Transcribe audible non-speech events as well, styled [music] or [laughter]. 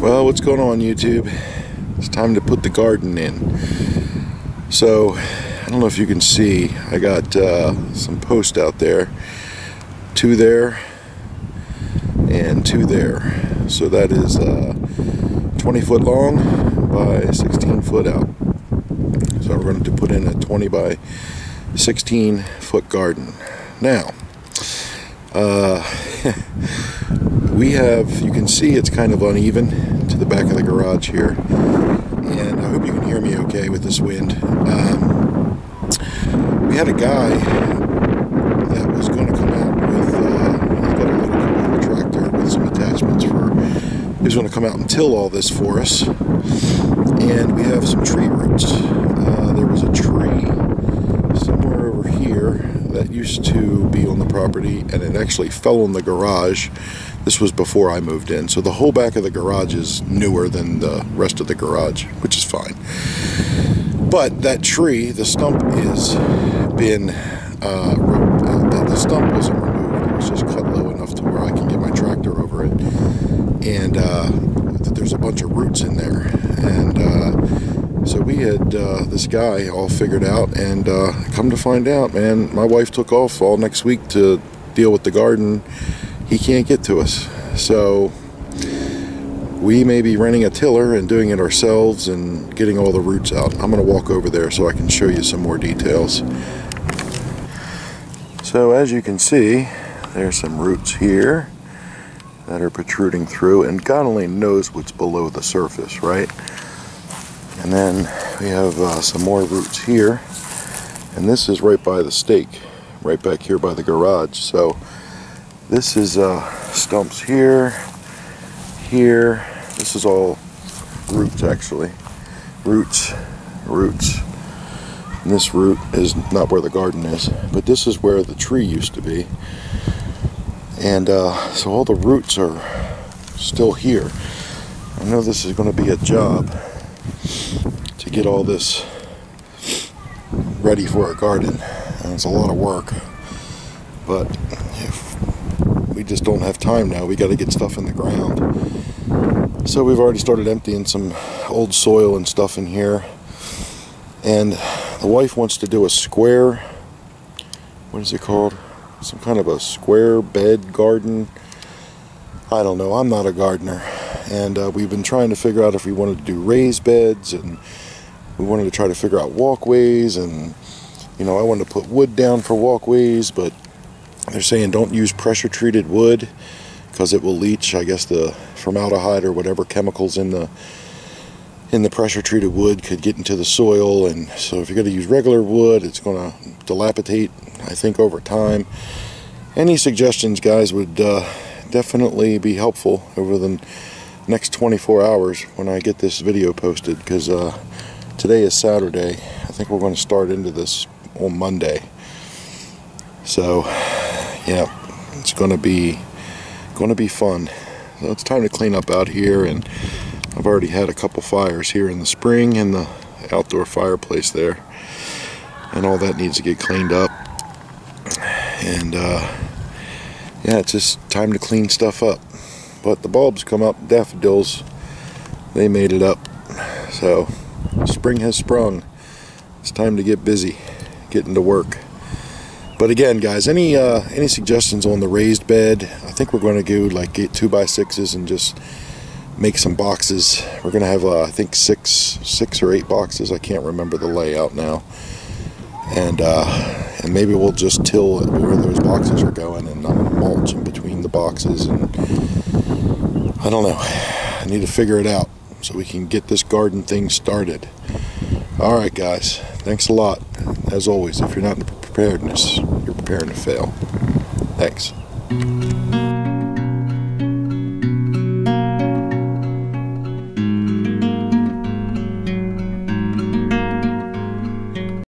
Well, what's going on YouTube? It's time to put the garden in. So, I don't know if you can see, I got uh, some posts out there. Two there and two there. So that is uh, 20 foot long by 16 foot out. So we're going to put in a 20 by 16 foot garden. Now, uh, [laughs] we have, you can see it's kind of uneven to the back of the garage here. And I hope you can hear me okay with this wind. Um, we had a guy that was going to come out with, uh, he's got a little tractor with some attachments for, he was going to come out and till all this for us. And we have some tree roots. Uh, there was a tree somewhere over here that used to be on the property and it actually fell on the garage this was before I moved in, so the whole back of the garage is newer than the rest of the garage, which is fine. But that tree, the stump is been, uh, the stump wasn't removed. It was just cut low enough to where I can get my tractor over it. And uh, there's a bunch of roots in there. And had uh, this guy all figured out, and uh, come to find out, man, my wife took off all next week to deal with the garden he can't get to us. So we may be renting a tiller and doing it ourselves and getting all the roots out. I'm going to walk over there so I can show you some more details. So as you can see, there's some roots here that are protruding through and God only knows what's below the surface, right? And then we have uh, some more roots here and this is right by the stake, right back here by the garage. So this is uh, stumps here, here. This is all roots actually. Roots, roots. And this root is not where the garden is, but this is where the tree used to be. And uh, so all the roots are still here. I know this is going to be a job to get all this ready for a garden. And it's a lot of work. But we just don't have time now. We got to get stuff in the ground. So we've already started emptying some old soil and stuff in here. And the wife wants to do a square, what is it called? Some kind of a square bed garden. I don't know. I'm not a gardener. And uh, we've been trying to figure out if we wanted to do raised beds and we wanted to try to figure out walkways and you know I wanted to put wood down for walkways but they're saying don't use pressure treated wood because it will leach, I guess, the formaldehyde or whatever chemicals in the in the pressure treated wood could get into the soil. And so if you're going to use regular wood it's going to dilapidate I think over time. Any suggestions guys would uh, definitely be helpful over the next 24 hours when I get this video posted because uh, today is Saturday I think we're going to start into this on Monday so yeah, it's going to be going to be fun. So it's time to clean up out here, and I've already had a couple fires here in the spring in the outdoor fireplace there, and all that needs to get cleaned up. And uh, yeah, it's just time to clean stuff up. But the bulbs come up, daffodils, they made it up. So spring has sprung. It's time to get busy, getting to work. But again, guys, any uh, any suggestions on the raised bed? I think we're going to do like get two by sixes and just make some boxes. We're going to have uh, I think six six or eight boxes. I can't remember the layout now. And uh, and maybe we'll just till where those boxes are going and mulch in between the boxes. And I don't know. I need to figure it out so we can get this garden thing started. All right, guys. Thanks a lot. As always, if you're not in preparedness, you're preparing to fail. Thanks.